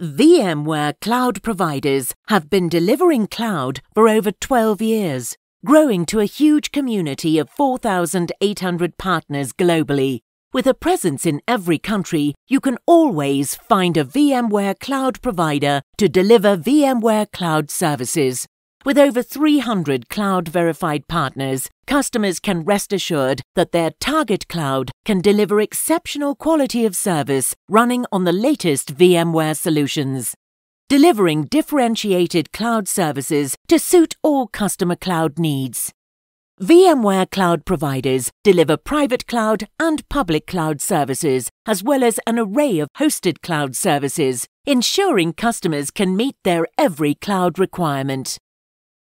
VMware cloud providers have been delivering cloud for over 12 years, growing to a huge community of 4,800 partners globally. With a presence in every country, you can always find a VMware cloud provider to deliver VMware cloud services. With over 300 cloud verified partners, customers can rest assured that their target cloud can deliver exceptional quality of service running on the latest VMware solutions. Delivering differentiated cloud services to suit all customer cloud needs. VMware cloud providers deliver private cloud and public cloud services, as well as an array of hosted cloud services, ensuring customers can meet their every cloud requirement.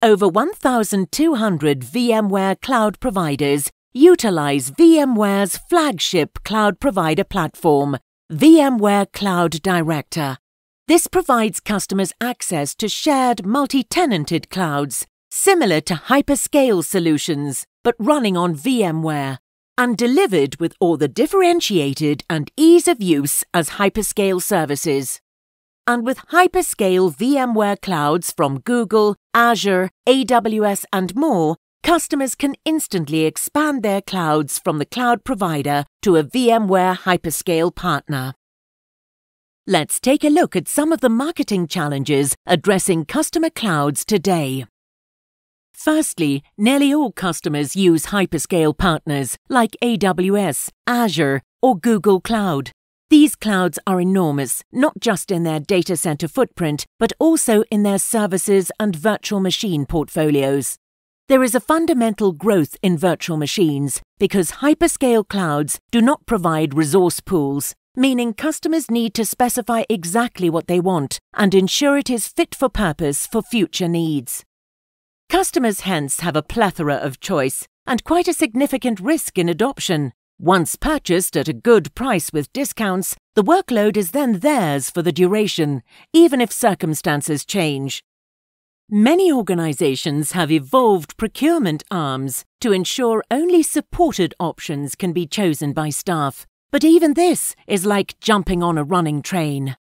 Over 1,200 VMware cloud providers utilize VMware's flagship cloud provider platform, VMware Cloud Director. This provides customers access to shared multi tenanted clouds, similar to hyperscale solutions, but running on VMware, and delivered with all the differentiated and ease of use as hyperscale services and with hyperscale VMware clouds from Google, Azure, AWS, and more, customers can instantly expand their clouds from the cloud provider to a VMware hyperscale partner. Let's take a look at some of the marketing challenges addressing customer clouds today. Firstly, nearly all customers use hyperscale partners like AWS, Azure, or Google Cloud. These clouds are enormous, not just in their data center footprint, but also in their services and virtual machine portfolios. There is a fundamental growth in virtual machines because hyperscale clouds do not provide resource pools, meaning customers need to specify exactly what they want and ensure it is fit for purpose for future needs. Customers hence have a plethora of choice and quite a significant risk in adoption. Once purchased at a good price with discounts, the workload is then theirs for the duration, even if circumstances change. Many organizations have evolved procurement arms to ensure only supported options can be chosen by staff, but even this is like jumping on a running train.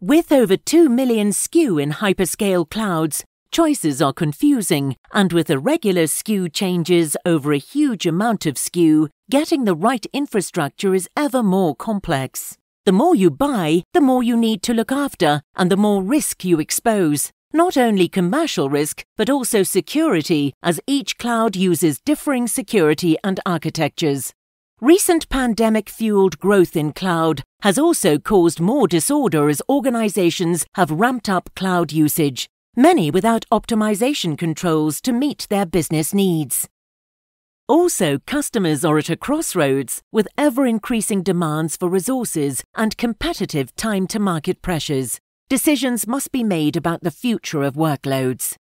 With over 2 million SKU in hyperscale clouds, Choices are confusing, and with irregular SKU changes over a huge amount of SKU, getting the right infrastructure is ever more complex. The more you buy, the more you need to look after, and the more risk you expose. Not only commercial risk, but also security, as each cloud uses differing security and architectures. Recent pandemic fueled growth in cloud has also caused more disorder as organizations have ramped up cloud usage, many without optimization controls to meet their business needs. Also, customers are at a crossroads with ever increasing demands for resources and competitive time to market pressures. Decisions must be made about the future of workloads.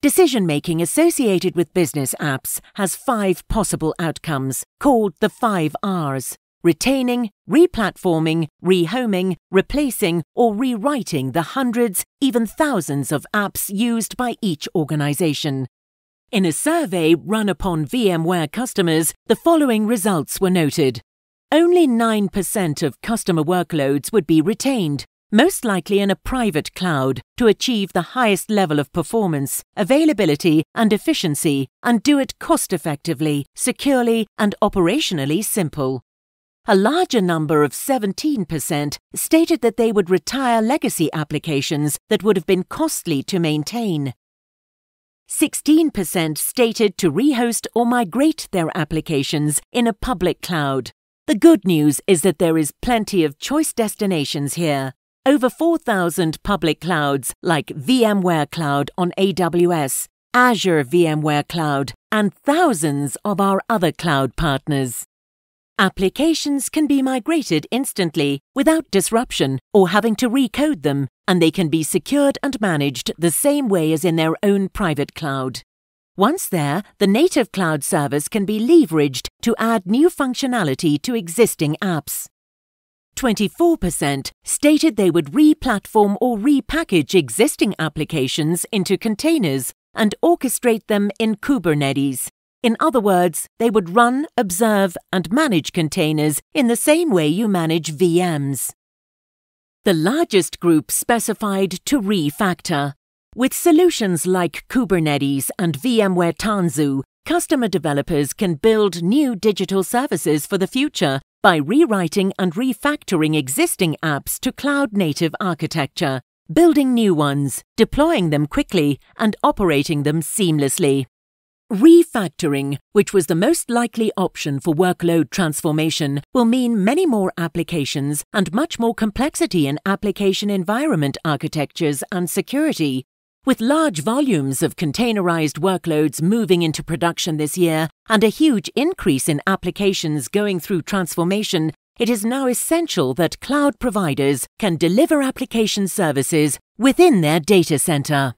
Decision making associated with business apps has five possible outcomes, called the five R's retaining, replatforming, rehoming, replacing, or rewriting the hundreds, even thousands of apps used by each organization. In a survey run upon VMware customers, the following results were noted. Only 9% of customer workloads would be retained, most likely in a private cloud, to achieve the highest level of performance, availability, and efficiency, and do it cost effectively, securely, and operationally simple. A larger number of 17% stated that they would retire legacy applications that would have been costly to maintain. 16% stated to rehost or migrate their applications in a public cloud. The good news is that there is plenty of choice destinations here. Over 4,000 public clouds like VMware Cloud on AWS, Azure VMware Cloud, and thousands of our other cloud partners. Applications can be migrated instantly without disruption or having to recode them, and they can be secured and managed the same way as in their own private cloud. Once there, the native cloud service can be leveraged to add new functionality to existing apps. 24% stated they would re-platform or repackage existing applications into containers and orchestrate them in Kubernetes. In other words, they would run, observe, and manage containers in the same way you manage VMs. the largest group specified to refactor. With solutions like Kubernetes and VMware Tanzu, customer developers can build new digital services for the future by rewriting and refactoring existing apps to cloud native architecture, building new ones, deploying them quickly, and operating them seamlessly. Refactoring, which was the most likely option for workload transformation, will mean many more applications and much more complexity in application environment architectures and security, with large volumes of containerized workloads moving into production this year and a huge increase in applications going through transformation, it is now essential that cloud providers can deliver application services within their data center.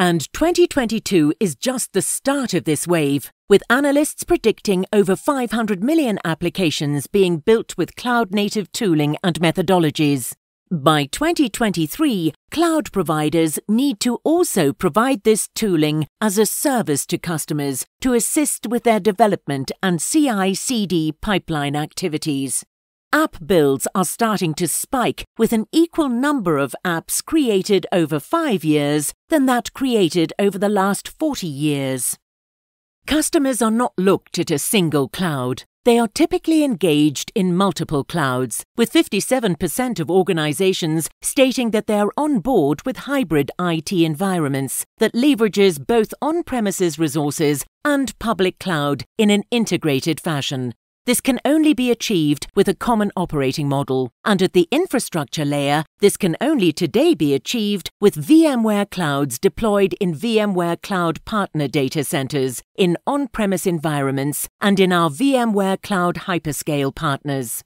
And 2022 is just the start of this wave, with analysts predicting over 500 million applications being built with cloud native tooling and methodologies. By 2023, cloud providers need to also provide this tooling as a service to customers to assist with their development and CI CD pipeline activities. App builds are starting to spike with an equal number of apps created over five years than that created over the last 40 years. Customers are not looked at a single cloud. They are typically engaged in multiple clouds, with 57% of organizations stating that they are on board with hybrid IT environments that leverages both on-premises resources and public cloud in an integrated fashion, this can only be achieved with a common operating model, and at the infrastructure layer, this can only today be achieved with VMware clouds deployed in VMware Cloud Partner data centers, in on premise environments, and in our VMware Cloud Hyperscale partners.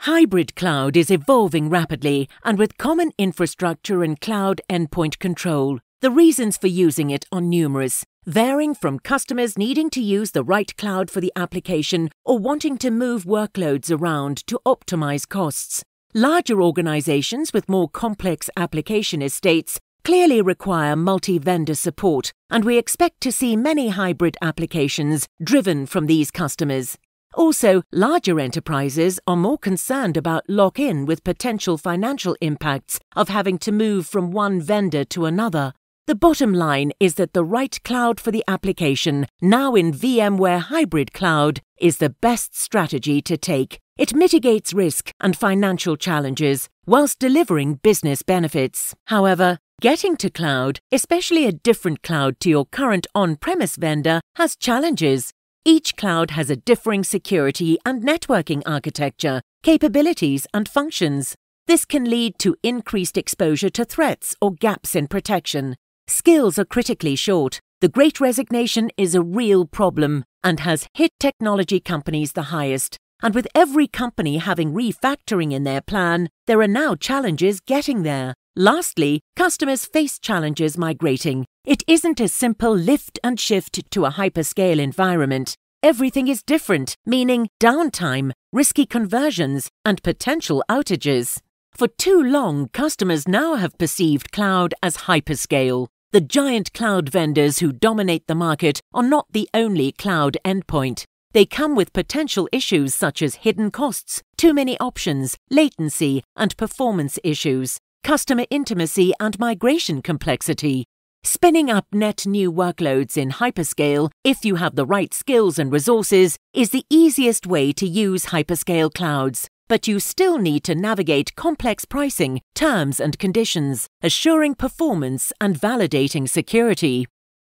Hybrid cloud is evolving rapidly and with common infrastructure and cloud endpoint control. The reasons for using it are numerous, varying from customers needing to use the right cloud for the application or wanting to move workloads around to optimize costs. Larger organizations with more complex application estates clearly require multi vendor support, and we expect to see many hybrid applications driven from these customers. Also, larger enterprises are more concerned about lock in with potential financial impacts of having to move from one vendor to another. The bottom line is that the right cloud for the application, now in VMware Hybrid Cloud, is the best strategy to take. It mitigates risk and financial challenges whilst delivering business benefits. However, getting to cloud, especially a different cloud to your current on premise vendor, has challenges. Each cloud has a differing security and networking architecture, capabilities, and functions. This can lead to increased exposure to threats or gaps in protection. Skills are critically short. The Great Resignation is a real problem and has hit technology companies the highest. And with every company having refactoring in their plan, there are now challenges getting there. Lastly, customers face challenges migrating. It isn't a simple lift and shift to a hyperscale environment. Everything is different, meaning downtime, risky conversions, and potential outages. For too long, customers now have perceived cloud as hyperscale. The giant cloud vendors who dominate the market are not the only cloud endpoint. They come with potential issues such as hidden costs, too many options, latency, and performance issues, customer intimacy, and migration complexity. Spinning up net new workloads in hyperscale, if you have the right skills and resources, is the easiest way to use hyperscale clouds but you still need to navigate complex pricing, terms and conditions, assuring performance and validating security.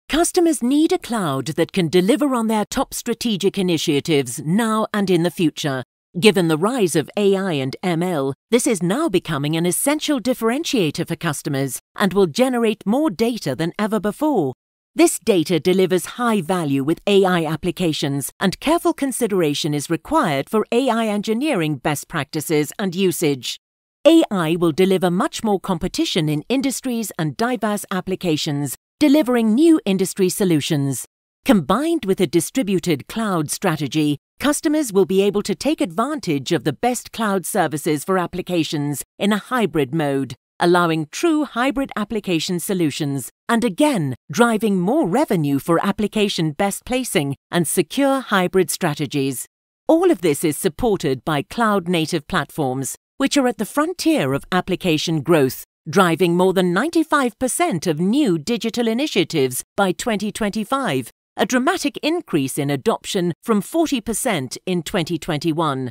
Customers need a cloud that can deliver on their top strategic initiatives now and in the future. Given the rise of AI and ML, this is now becoming an essential differentiator for customers and will generate more data than ever before, this data delivers high value with AI applications, and careful consideration is required for AI engineering best practices and usage. AI will deliver much more competition in industries and diverse applications, delivering new industry solutions. Combined with a distributed cloud strategy, customers will be able to take advantage of the best cloud services for applications in a hybrid mode, allowing true hybrid application solutions, and again driving more revenue for application best placing and secure hybrid strategies. All of this is supported by cloud native platforms. which are at the frontier of application growth, driving more than 95% of new digital initiatives by 2025, a dramatic increase in adoption from 40% in 2021.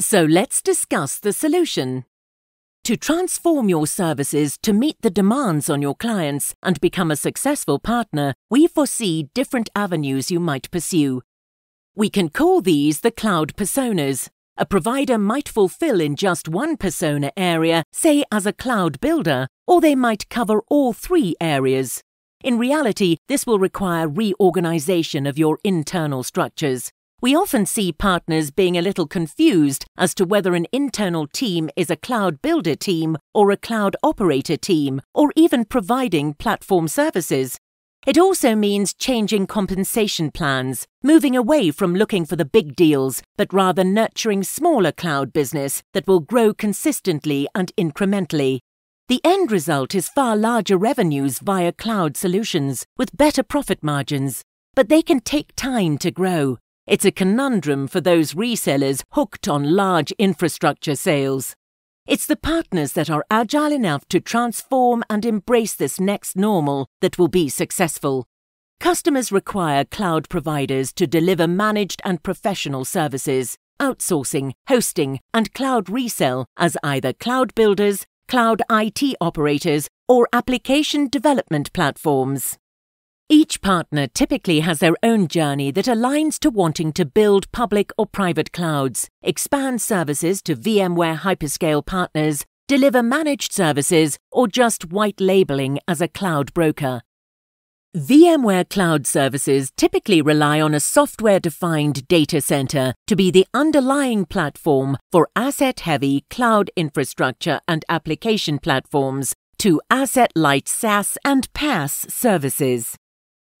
So let's discuss the solution. To transform your services to meet the demands on your clients and become a successful partner, we foresee different avenues you might pursue. We can call these the cloud personas. A provider might fulfill in just one persona area, say as a cloud builder, or they might cover all three areas. In reality, this will require reorganization of your internal structures. We often see partners being a little confused as to whether an internal team is a cloud builder team or a cloud operator team, or even providing platform services. It also means changing compensation plans, moving away from looking for the big deals, but rather nurturing smaller cloud business that will grow consistently and incrementally. The end result is far larger revenues via cloud solutions with better profit margins, but they can take time to grow. It's a conundrum for those resellers hooked on large infrastructure sales. It's the partners that are agile enough to transform and embrace this next normal that will be successful. Customers require cloud providers to deliver managed and professional services, outsourcing, hosting, and cloud resell as either cloud builders, cloud IT operators, or application development platforms. Each partner typically has their own journey that aligns to wanting to build public or private clouds, expand services to VMware hyperscale partners, deliver managed services, or just white labeling as a cloud broker. VMware Cloud Services typically rely on a software defined data center to be the underlying platform for asset heavy cloud infrastructure and application platforms to asset light SaaS and PaaS services.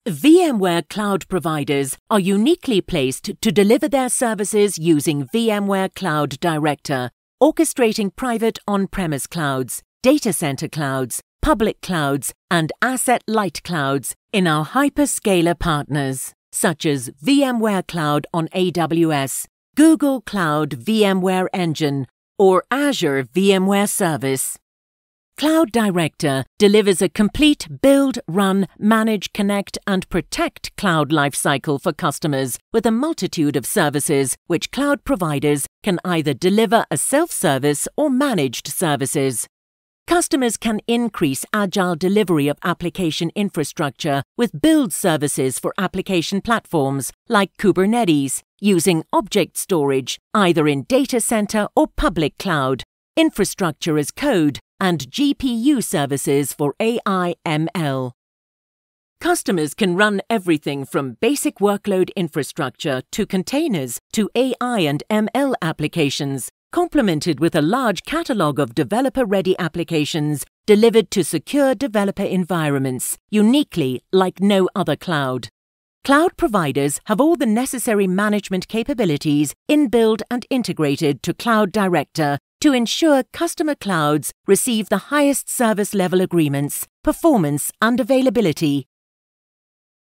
VMware cloud providers are uniquely placed to deliver their services using VMware Cloud Director, orchestrating private on premise clouds, data center clouds, public clouds, and asset light clouds in our hyperscaler partners, such as VMware Cloud on AWS, Google Cloud VMware Engine, or Azure VMware Service. Cloud Director delivers a complete build, run, manage, connect, and protect cloud lifecycle for customers with a multitude of services which cloud providers can either deliver as self service or managed services. Customers can increase agile delivery of application infrastructure with build services for application platforms like Kubernetes, using object storage either in data center or public cloud, infrastructure as code, and GPU services for AI ML. Customers can run everything from basic workload infrastructure to containers to AI and ML applications, complemented with a large catalog of developer ready applications delivered to secure developer environments, uniquely like no other cloud. Cloud providers have all the necessary management capabilities inbuilt and integrated to Cloud Director to ensure customer clouds receive the highest service level agreements, performance, and availability.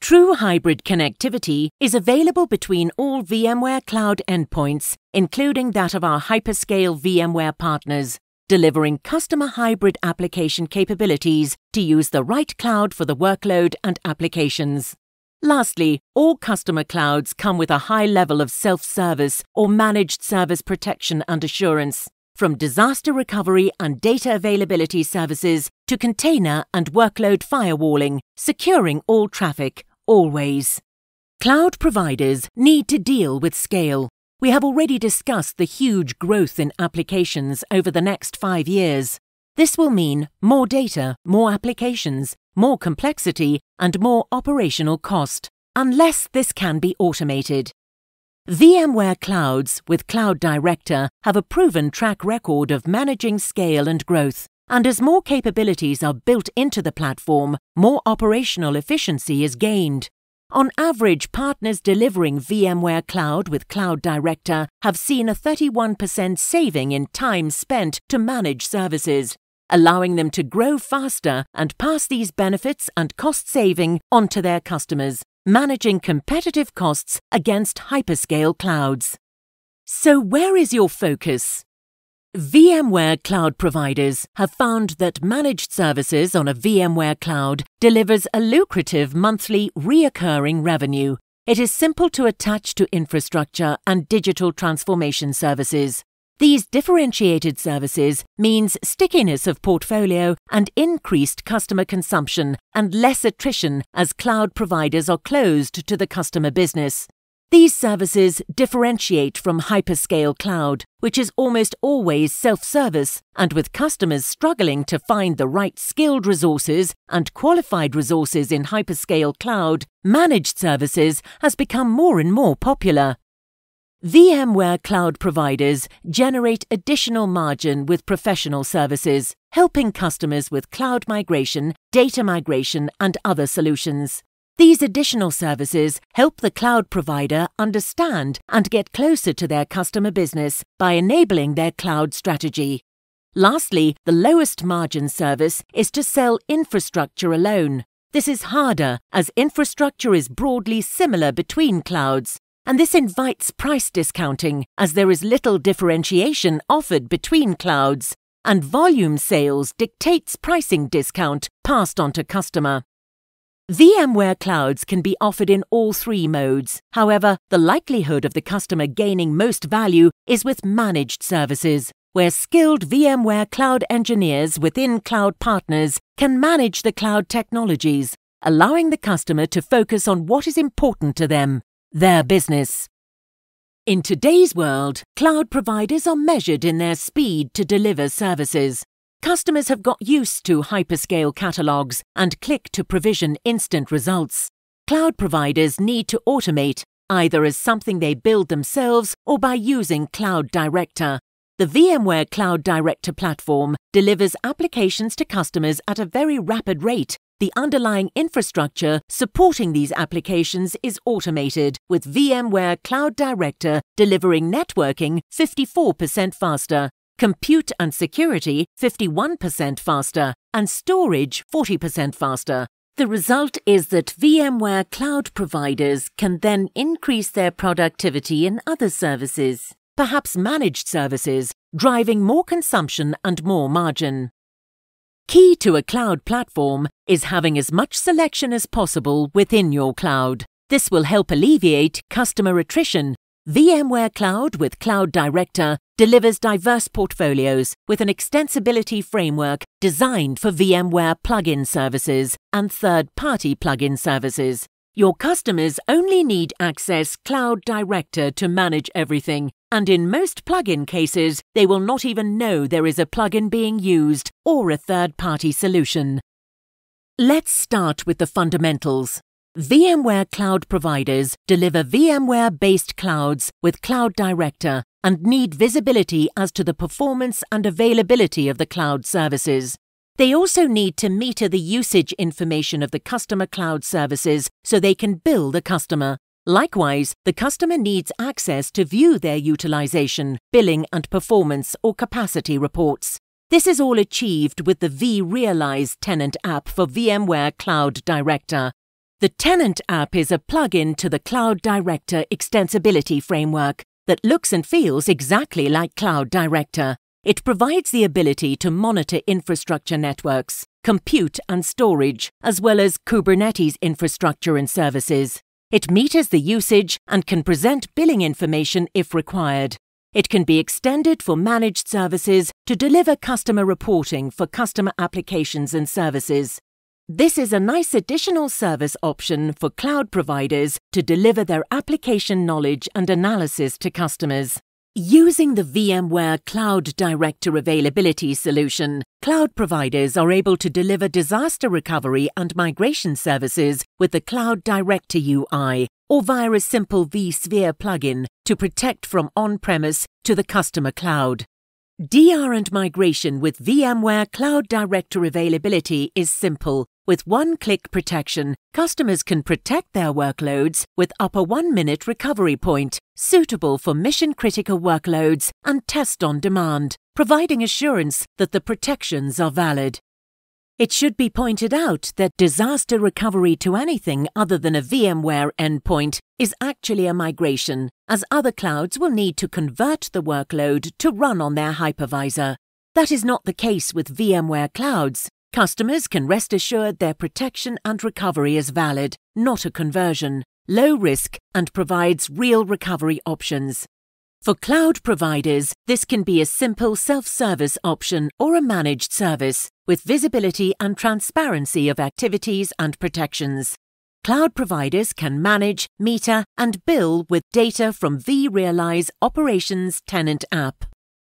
True hybrid connectivity is available between all VMware Cloud endpoints, including that of our hyperscale VMware partners, delivering customer hybrid application capabilities to use the right cloud for the workload and applications. Lastly, all customer clouds come with a high level of self service or managed service protection and assurance, from disaster recovery and data availability services to container and workload firewalling, securing all traffic, always. Cloud providers need to deal with scale. We have already discussed the huge growth in applications over the next five years. This will mean more data, more applications, more complexity, and more operational cost, unless this can be automated. VMware Clouds with Cloud Director have a proven track record of managing scale and growth, and as more capabilities are built into the platform, more operational efficiency is gained. On average, partners delivering VMware Cloud with Cloud Director have seen a 31% saving in time spent to manage services, allowing them to grow faster and pass these benefits and cost saving onto their customers managing competitive costs against hyperscale clouds. So, where is your focus? VMware cloud providers have found that managed services on a VMware cloud delivers a lucrative monthly reoccurring revenue. It is simple to attach to infrastructure and digital transformation services. These differentiated services means stickiness of portfolio and increased customer consumption and less attrition as cloud providers are closed to the customer business. These services differentiate from hyperscale cloud, which is almost always self service, and with customers struggling to find the right skilled resources and qualified resources in hyperscale cloud, managed services has become more and more popular. VMware cloud providers generate additional margin with professional services, helping customers with cloud migration, data migration, and other solutions. These additional services help the cloud provider understand and get closer to their customer business by enabling their cloud strategy. Lastly, the lowest margin service is to sell infrastructure alone. This is harder as infrastructure is broadly similar between clouds, and this invites price discounting as there is little differentiation offered between clouds, and volume sales dictates pricing discount passed on to customer. VMware clouds can be offered in all three modes. However, the likelihood of the customer gaining most value is with managed services, where skilled VMware cloud engineers within cloud partners can manage the cloud technologies, allowing the customer to focus on what is important to them, their business. In today's world, cloud providers are measured in their speed to deliver services. Customers have got used to hyperscale catalogs and click to provision instant results. Cloud providers need to automate, either as something they build themselves or by using Cloud Director. The VMware Cloud Director platform delivers applications to customers at a very rapid rate. The underlying infrastructure supporting these applications is automated, with VMware Cloud Director delivering networking 54% faster, compute and security 51% faster, and storage 40% faster. The result is that VMware cloud providers can then increase their productivity in other services, perhaps managed services, driving more consumption and more margin. Key to a cloud platform is having as much selection as possible within your cloud. This will help alleviate customer attrition VMware Cloud with Cloud Director delivers diverse portfolios with an extensibility framework designed for VMware plugin services and third-party plugin services. Your customers only need access Cloud Director to manage everything, and in most plugin cases, they will not even know there is a plugin being used or a third-party solution. Let's start with the fundamentals. VMware cloud providers deliver VMware based clouds with Cloud Director and need visibility as to the performance and availability of the cloud services. They also need to meter the usage information of the customer cloud services so they can bill the customer. Likewise, the customer needs access to view their utilization, billing and performance or capacity reports. This is all achieved with the vRealize tenant app for VMware Cloud Director. The Tenant app is a plugin to the Cloud Director extensibility framework that looks and feels exactly like Cloud Director. It provides the ability to monitor infrastructure networks, compute and storage, as well as Kubernetes infrastructure and services. It meters the usage and can present billing information if required. It can be extended for managed services to deliver customer reporting for customer applications and services. This is a nice additional service option for cloud providers to deliver their application knowledge and analysis to customers. Using the VMware Cloud Director Availability solution, cloud providers are able to deliver disaster recovery and migration services with the Cloud Director UI or via a simple vSphere plugin to protect from on-premise to the customer cloud. DR and migration with VMware Cloud Director Availability is simple with one click protection, customers can protect their workloads with up a one minute recovery point, suitable for mission critical workloads and test on demand, providing assurance that the protections are valid. It should be pointed out that disaster recovery to anything other than a VMware endpoint is actually a migration, as other clouds will need to convert the workload to run on their hypervisor. That is not the case with VMware clouds. Customers can rest assured their protection and recovery is valid, not a conversion, low risk, and provides real recovery options. For cloud providers, this can be a simple self-service option or a managed service with visibility and transparency of activities and protections. Cloud providers can manage, meter, and bill with data from vRealize Operations Tenant app.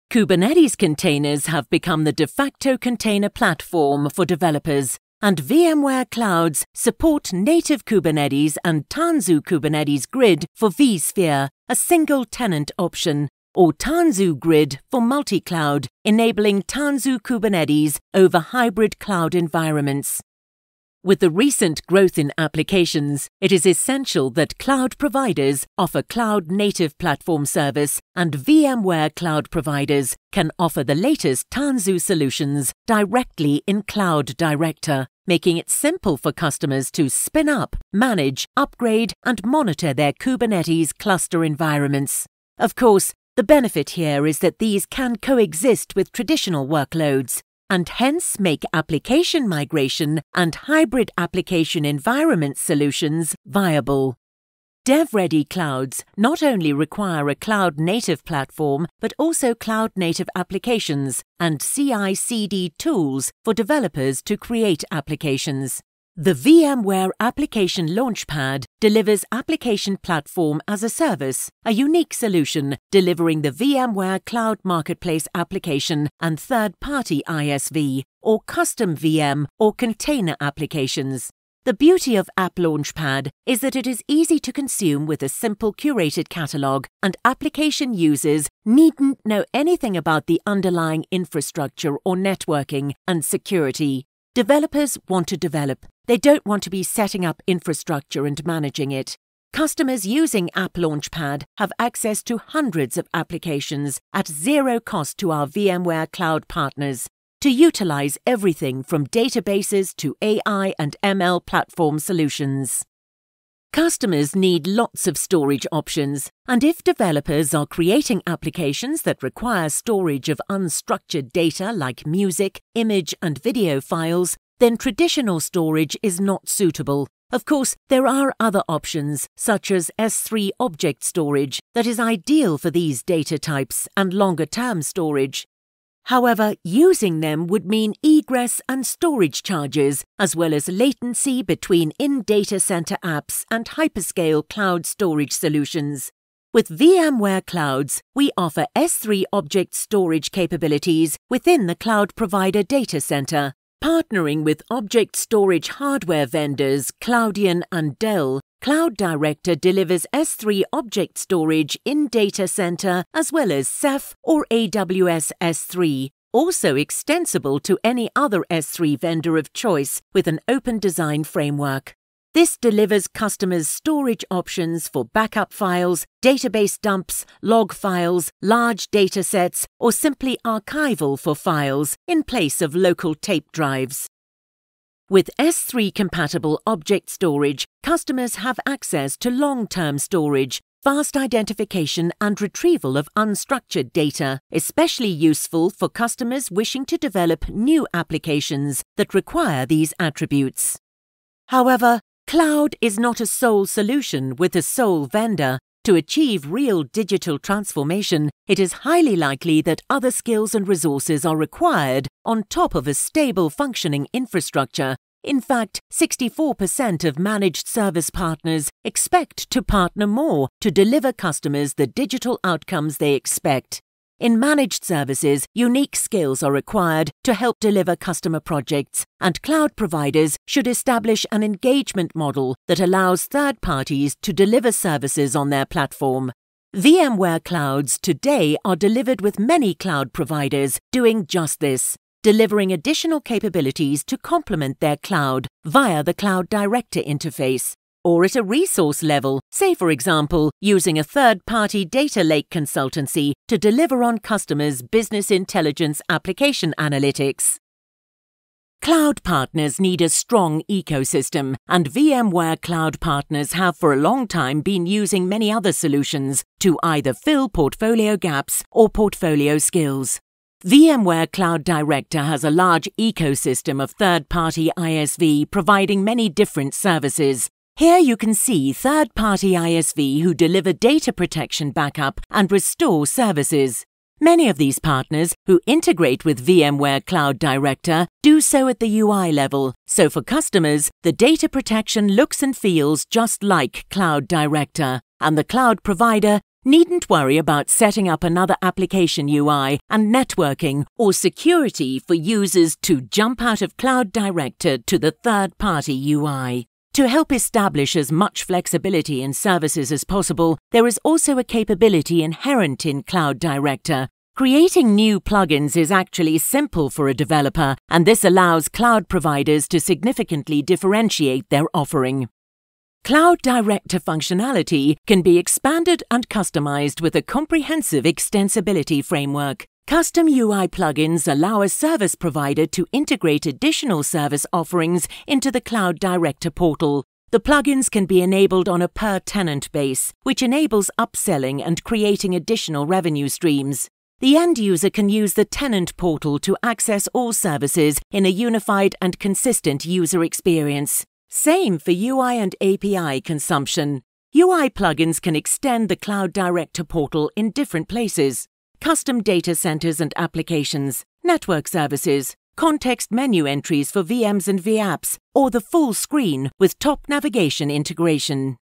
Kubernetes containers have become the de facto container platform for developers, and VMware Clouds support native Kubernetes and Tanzu Kubernetes Grid for vSphere, a single tenant option, or Tanzu Grid for multi cloud, enabling Tanzu Kubernetes over hybrid cloud environments. With the recent growth in applications, it is essential that cloud providers offer cloud native platform service and VMware cloud providers can offer the latest Tanzu solutions directly in Cloud Director, making it simple for customers to spin up, manage, upgrade, and monitor their Kubernetes cluster environments. Of course, the benefit here is that these can coexist with traditional workloads, and hence make application migration and hybrid application environment solutions viable. Dev-ready clouds not only require a cloud-native platform, but also cloud-native applications and CI/CD tools for developers to create applications. The VMware Application Launchpad delivers Application Platform as a Service, a unique solution delivering the VMware Cloud Marketplace application and third party ISV, or custom VM or container applications. The beauty of App Launchpad is that it is easy to consume with a simple curated catalog, and application users needn't know anything about the underlying infrastructure or networking and security. Developers want to develop. They don't want to be setting up infrastructure and managing it. Customers using App Launchpad have access to hundreds of applications at zero cost to our VMware cloud partners to utilize everything from databases to AI and ML platform solutions. Customers need lots of storage options, and if developers are creating applications that require storage of unstructured data like music, image, and video files, then traditional storage is not suitable. Of course, there are other options, such as S3 object storage, that is ideal for these data types and longer term storage. However, using them would mean egress and storage charges, as well as latency between in data center apps and hyperscale cloud storage solutions. With VMware Clouds, we offer S3 object storage capabilities within the cloud provider data center. Partnering with object storage hardware vendors Cloudian and Dell, Cloud Director delivers S3 object storage in data center as well as Ceph or AWS S3, also extensible to any other S3 vendor of choice with an open design framework. This delivers customers storage options for backup files, database dumps, log files, large datasets, or simply archival for files in place of local tape drives. With S3 compatible object storage, customers have access to long term storage, fast identification and retrieval of unstructured data, especially useful for customers wishing to develop new applications that require these attributes. However, cloud is not a sole solution with a sole vendor. To achieve real digital transformation, it is highly likely that other skills and resources are required on top of a stable functioning infrastructure. In fact, 64% of managed service partners expect to partner more to deliver customers the digital outcomes they expect. In managed services, unique skills are required to help deliver customer projects, and cloud providers should establish an engagement model that allows third parties to deliver services on their platform. VMware clouds today are delivered with many cloud providers doing just this, delivering additional capabilities to complement their cloud via the Cloud Director interface or at a resource level, say, for example, using a third party data lake consultancy to deliver on customers' business intelligence application analytics. Cloud partners need a strong ecosystem, and VMware Cloud partners have for a long time been using many other solutions to either fill portfolio gaps or portfolio skills. VMware Cloud Director has a large ecosystem of third party ISV providing many different services. Here you can see third party ISV who deliver data protection backup and restore services. Many of these partners who integrate with VMware Cloud Director do so at the UI level, so for customers, the data protection looks and feels just like Cloud Director, and the cloud provider needn't worry about setting up another application UI and networking or security for users to jump out of Cloud Director to the third party UI. To help establish as much flexibility in services as possible, there is also a capability inherent in Cloud Director. Creating new plugins is actually simple for a developer, and this allows cloud providers to significantly differentiate their offering. Cloud Director functionality can be expanded and customized with a comprehensive extensibility framework. Custom UI plugins allow a service provider to integrate additional service offerings into the Cloud Director portal. The plugins can be enabled on a per tenant base, which enables upselling and creating additional revenue streams. The end user can use the tenant portal to access all services in a unified and consistent user experience. Same for UI and API consumption. UI plugins can extend the Cloud Director portal in different places custom data centers and applications, network services, context menu entries for VMs and VApps, or the full screen with top navigation integration.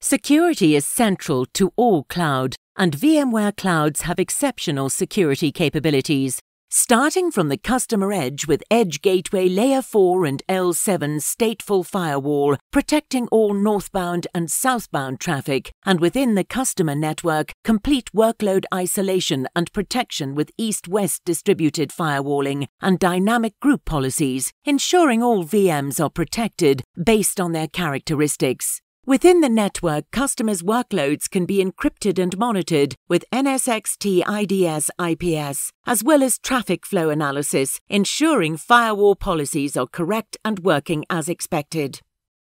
Security is central to all cloud, and VMware clouds have exceptional security capabilities. Starting from the customer edge with Edge Gateway Layer 4 and L7 stateful firewall, protecting all northbound and southbound traffic, and within the customer network, complete workload isolation and protection with east west distributed firewalling and dynamic group policies, ensuring all VMs are protected based on their characteristics. Within the network, customers' workloads can be encrypted and monitored with NSXT IDS IPS, as well as traffic flow analysis, ensuring firewall policies are correct and working as expected.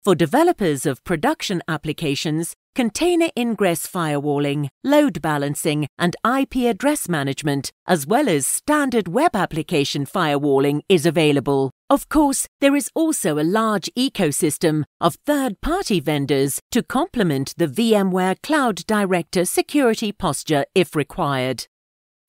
For developers of production applications, container ingress firewalling, load balancing, and IP address management, as well as standard web application firewalling, is available. Of course, there is also a large ecosystem of third party vendors to complement the VMware Cloud Director security posture if required.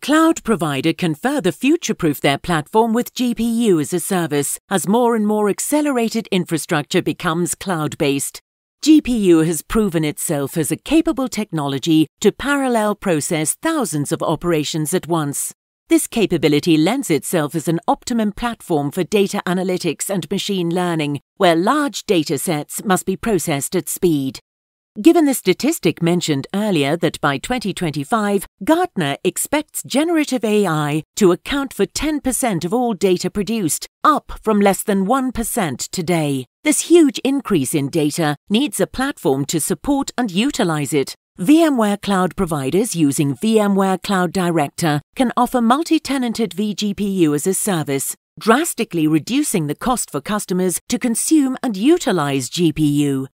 Cloud provider can further future proof their platform with GPU as a service as more and more accelerated infrastructure becomes cloud based. GPU has proven itself as a capable technology to parallel process thousands of operations at once. This capability lends itself as an optimum platform for data analytics and machine learning, where large data sets must be processed at speed. Given the statistic mentioned earlier that by 2025, Gartner expects generative AI to account for 10% of all data produced, up from less than 1% today. This huge increase in data needs a platform to support and utilize it. VMware cloud providers using VMware Cloud Director can offer multi tenanted vGPU as a service, drastically reducing the cost for customers to consume and utilize GPU.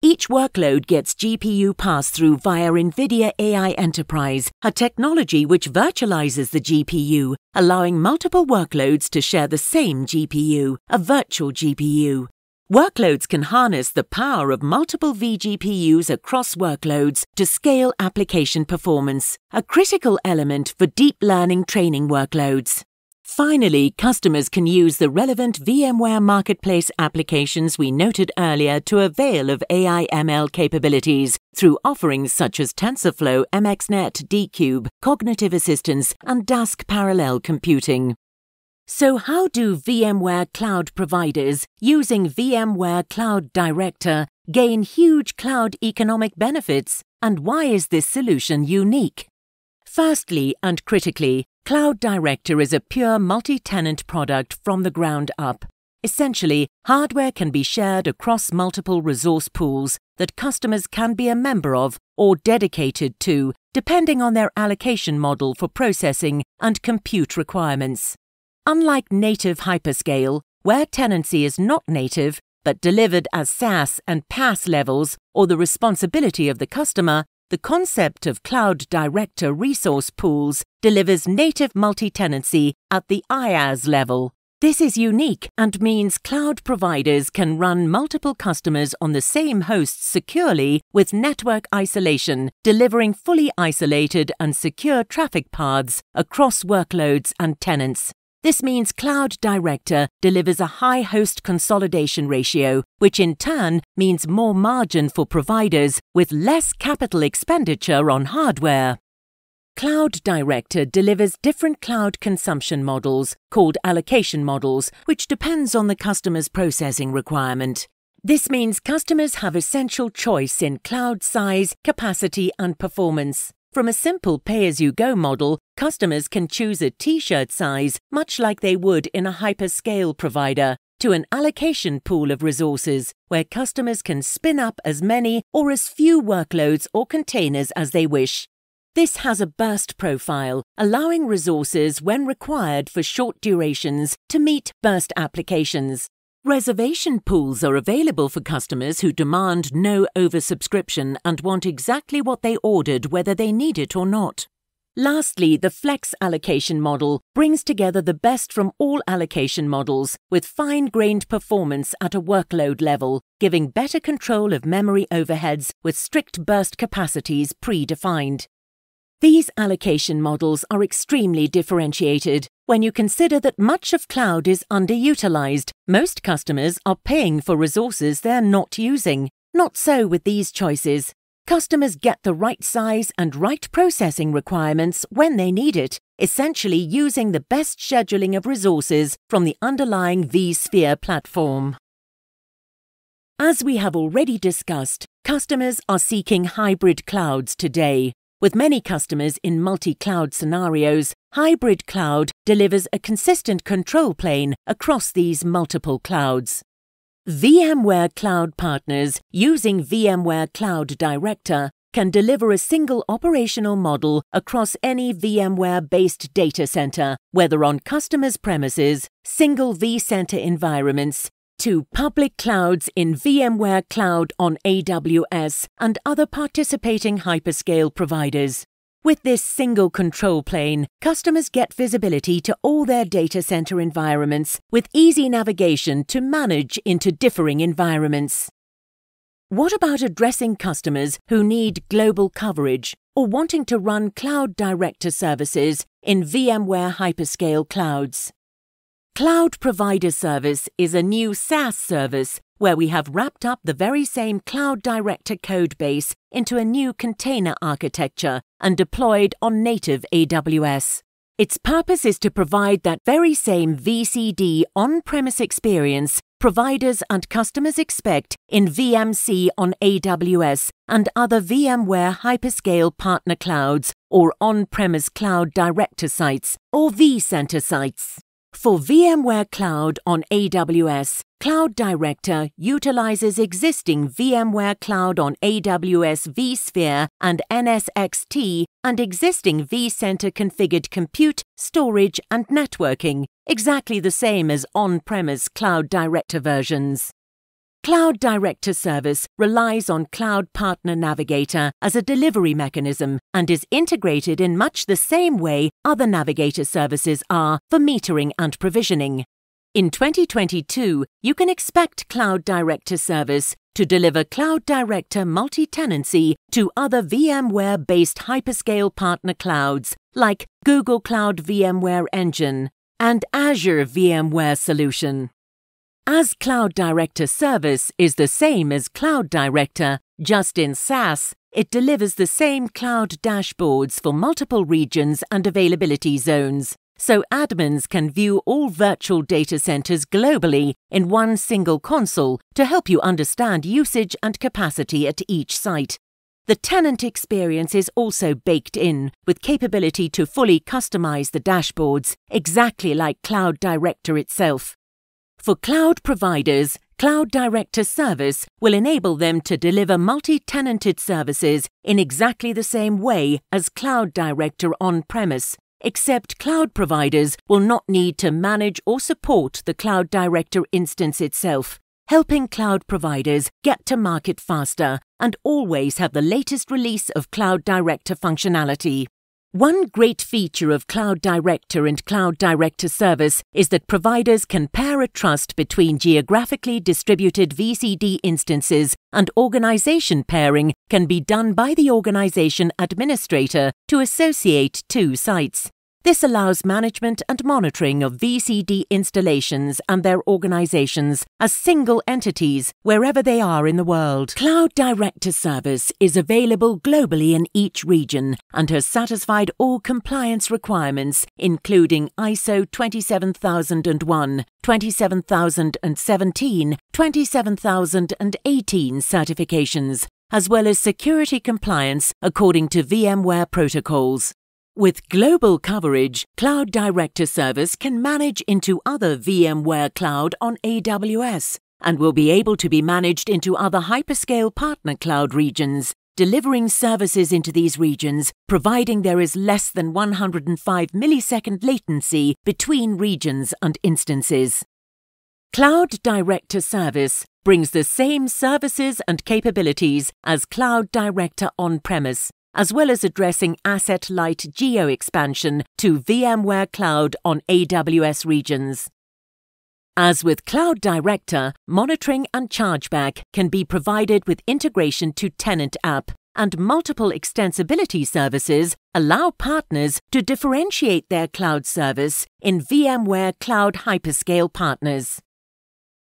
Each workload gets GPU pass-through via NVIDIA AI Enterprise, a technology which virtualizes the GPU, allowing multiple workloads to share the same GPU, a virtual GPU. Workloads can harness the power of multiple vGPUs across workloads to scale application performance, a critical element for deep learning training workloads. Finally, customers can use the relevant VMware Marketplace applications we noted earlier to avail of AI ML capabilities through offerings such as TensorFlow, MXNet, Dcube, Cognitive Assistance, and Dask Parallel Computing. So, how do VMware cloud providers using VMware Cloud Director gain huge cloud economic benefits, and why is this solution unique? Firstly, and critically, Cloud Director is a pure multi tenant product from the ground up. Essentially, hardware can be shared across multiple resource pools that customers can be a member of or dedicated to, depending on their allocation model for processing and compute requirements. Unlike native hyperscale, where tenancy is not native but delivered as SaaS and PaaS levels or the responsibility of the customer, the concept of Cloud Director resource pools delivers native multi tenancy at the IaaS level. This is unique and means cloud providers can run multiple customers on the same host securely with network isolation, delivering fully isolated and secure traffic paths across workloads and tenants. This means Cloud Director delivers a high host consolidation ratio, which in turn means more margin for providers with less capital expenditure on hardware. Cloud Director delivers different cloud consumption models, called allocation models, which depends on the customer's processing requirement. This means customers have essential choice in cloud size, capacity, and performance. From a simple pay as you go model, customers can choose a t shirt size, much like they would in a hyperscale provider, to an allocation pool of resources where customers can spin up as many or as few workloads or containers as they wish. This has a burst profile, allowing resources when required for short durations to meet burst applications. Reservation pools are available for customers who demand no oversubscription and want exactly what they ordered whether they need it or not. Lastly, the flex allocation model brings together the best from all allocation models with fine grained performance at a workload level, giving better control of memory overheads with strict burst capacities predefined. These allocation models are extremely differentiated. When you consider that much of cloud is underutilized, most customers are paying for resources they're not using. Not so with these choices. Customers get the right size and right processing requirements when they need it, essentially using the best scheduling of resources from the underlying vSphere platform. As we have already discussed, customers are seeking hybrid clouds today. With many customers in multi cloud scenarios, hybrid cloud delivers a consistent control plane across these multiple clouds. VMware Cloud partners using VMware Cloud Director can deliver a single operational model across any VMware based data center, whether on customers' premises, single vCenter environments, to public clouds in VMware Cloud on AWS and other participating hyperscale providers. With this single control plane, customers get visibility to all their data center environments with easy navigation to manage into differing environments. What about addressing customers who need global coverage or wanting to run Cloud Director services in VMware hyperscale clouds? Cloud Provider Service is a new SaaS service where we have wrapped up the very same Cloud Director codebase into a new container architecture and deployed on native AWS. Its purpose is to provide that very same VCD on premise experience providers and customers expect in VMC on AWS and other VMware hyperscale partner clouds or on premise cloud director sites or vCenter sites. For VMware Cloud on AWS, Cloud Director utilizes existing VMware Cloud on AWS vSphere and NSXT and existing vCenter configured compute, storage, and networking, exactly the same as on premise Cloud Director versions. Cloud Director Service relies on Cloud Partner Navigator as a delivery mechanism and is integrated in much the same way other Navigator services are for metering and provisioning. In 2022, you can expect Cloud Director Service to deliver Cloud Director multi tenancy to other VMware based hyperscale partner clouds like Google Cloud VMware Engine and Azure VMware Solution. As Cloud Director service is the same as Cloud Director, just in SaaS, it delivers the same cloud dashboards for multiple regions and availability zones, so admins can view all virtual data centers globally in one single console to help you understand usage and capacity at each site. The tenant experience is also baked in, with capability to fully customize the dashboards, exactly like Cloud Director itself. For cloud providers, Cloud Director Service will enable them to deliver multi tenanted services in exactly the same way as Cloud Director on premise, except cloud providers will not need to manage or support the Cloud Director instance itself, helping cloud providers get to market faster and always have the latest release of Cloud Director functionality. One great feature of Cloud Director and Cloud Director Service is that providers can pair a trust between geographically distributed VCD instances and organization pairing can be done by the organization administrator to associate two sites. This allows management and monitoring of VCD installations and their organizations as single entities wherever they are in the world. Cloud Director Service is available globally in each region and has satisfied all compliance requirements, including ISO 27001, 27017, 27018 certifications, as well as security compliance according to VMware protocols. With global coverage, Cloud Director Service can manage into other VMware Cloud on AWS and will be able to be managed into other hyperscale partner cloud regions, delivering services into these regions, providing there is less than 105 millisecond latency between regions and instances. Cloud Director Service brings the same services and capabilities as Cloud Director on premise as well as addressing asset light geo expansion to VMware Cloud on AWS regions. As with Cloud Director, monitoring and chargeback can be provided with integration to Tenant App, and multiple extensibility services allow partners to differentiate their cloud service in VMware Cloud Hyperscale partners.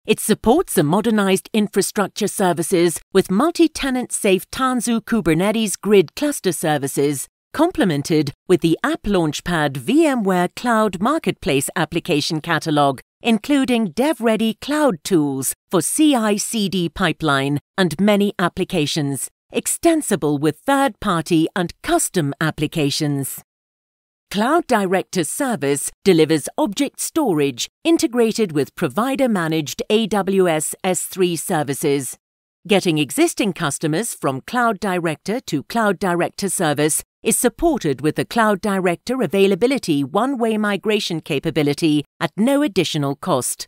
It supports a modernized infrastructure services with multi-tenant safe Tanzu Kubernetes grid cluster services, complemented with the App Launchpad VMware Cloud Marketplace application catalog, including dev-ready cloud tools for CI/CD pipeline and many applications, extensible with third-party and custom applications. Cloud Director Service delivers object storage integrated with provider managed AWS S3 services. Getting existing customers from Cloud Director to Cloud Director Service is supported with the Cloud Director Availability one way migration capability at no additional cost.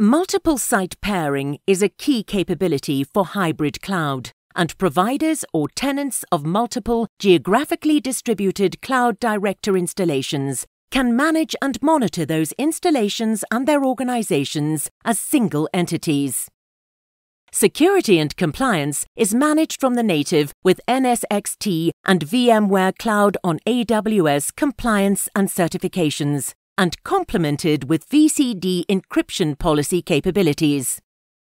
Multiple site pairing is a key capability for hybrid cloud and providers or tenants of multiple geographically distributed Cloud Director installations can manage and monitor those installations and their organizations as single entities. Security and compliance is managed from the native with NSXT and VMware Cloud on AWS compliance and certifications, and complemented with VCD encryption policy capabilities.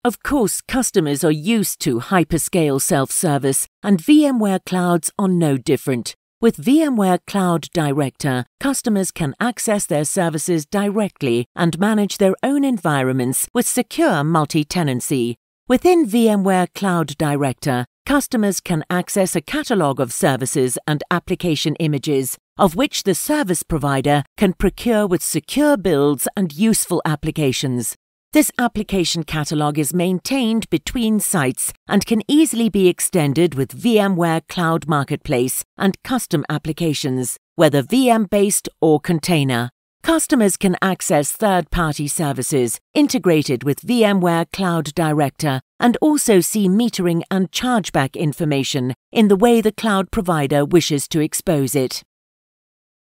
Of course, customers are used to hyperscale self service, and VMware clouds are no different. With VMware Cloud Director, customers can access their services directly and manage their own environments with secure multi tenancy. Within VMware Cloud Director, customers can access a catalog of services and application images, of which the service provider can procure with secure builds and useful applications. This application catalog is maintained between sites and can easily be extended with VMware Cloud Marketplace and custom applications, whether VM based or container. Customers can access third party services integrated with VMware Cloud Director and also see metering and chargeback information in the way the cloud provider wishes to expose it.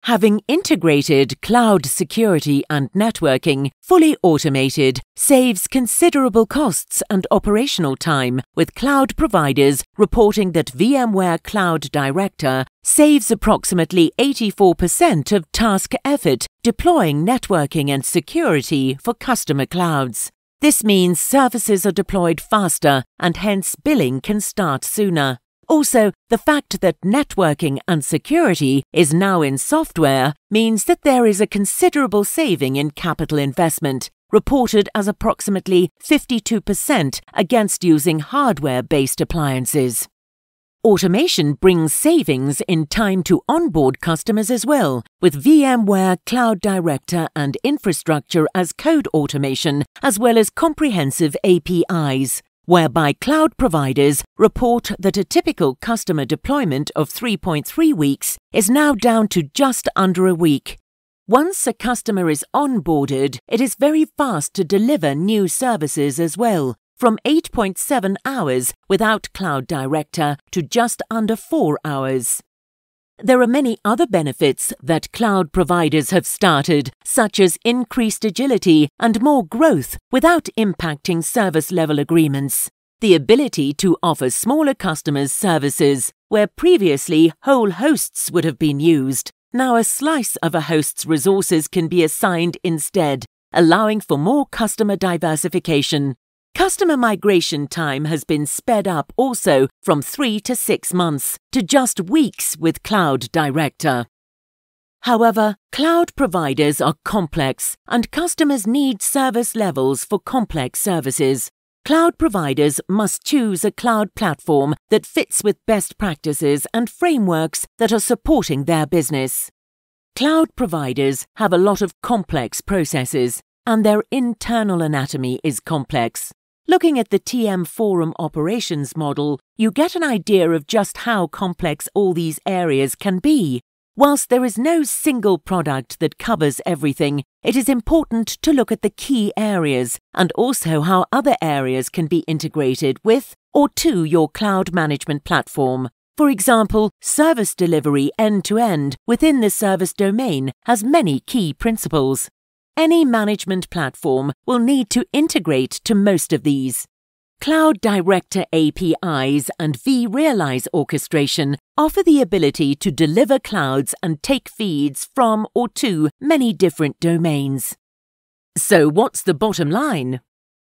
Having integrated cloud security and networking fully automated saves considerable costs and operational time, with cloud providers reporting that VMware Cloud Director saves approximately 84% of task effort deploying networking and security for customer clouds. This means services are deployed faster and hence billing can start sooner. Also, the fact that networking and security is now in software means that there is a considerable saving in capital investment, reported as approximately 52% against using hardware based appliances. Automation brings savings in time to onboard customers as well, with VMware Cloud Director and infrastructure as code automation, as well as comprehensive APIs. Whereby cloud providers report that a typical customer deployment of 3.3 weeks is now down to just under a week. Once a customer is onboarded, it is very fast to deliver new services as well, from 8.7 hours without Cloud Director to just under 4 hours. There are many other benefits that cloud providers have started, such as increased agility and more growth without impacting service level agreements. The ability to offer smaller customers services where previously whole hosts would have been used. Now a slice of a host's resources can be assigned instead, allowing for more customer diversification. Customer migration time has been sped up also from three to six months to just weeks with Cloud Director. However, cloud providers are complex and customers need service levels for complex services. Cloud providers must choose a cloud platform that fits with best practices and frameworks that are supporting their business. Cloud providers have a lot of complex processes, and their internal anatomy is complex. Looking at the TM Forum operations model, you get an idea of just how complex all these areas can be. Whilst there is no single product that covers everything, it is important to look at the key areas and also how other areas can be integrated with or to your cloud management platform. For example, service delivery end to end within the service domain has many key principles. Any management platform will need to integrate to most of these. Cloud Director APIs and vRealize orchestration offer the ability to deliver clouds and take feeds from or to many different domains. So, what's the bottom line?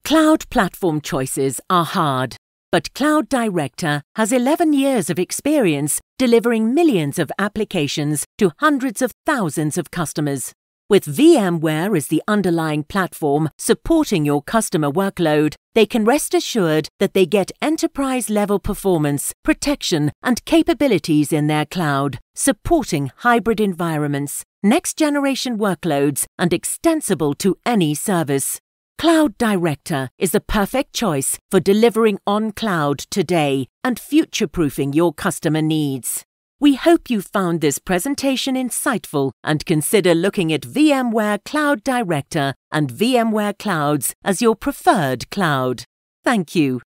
Cloud platform choices are hard, but Cloud Director has 11 years of experience delivering millions of applications to hundreds of thousands of customers. With VMware as the underlying platform supporting your customer workload, they can rest assured that they get enterprise level performance, protection, and capabilities in their cloud, supporting hybrid environments, next generation workloads, and extensible to any service. Cloud Director is the perfect choice for delivering on cloud today and future proofing your customer needs. We hope you found this presentation insightful and consider looking at VMware Cloud Director and VMware Clouds as your preferred cloud. Thank you.